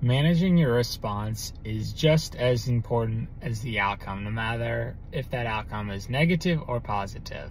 managing your response is just as important as the outcome, no matter if that outcome is negative or positive.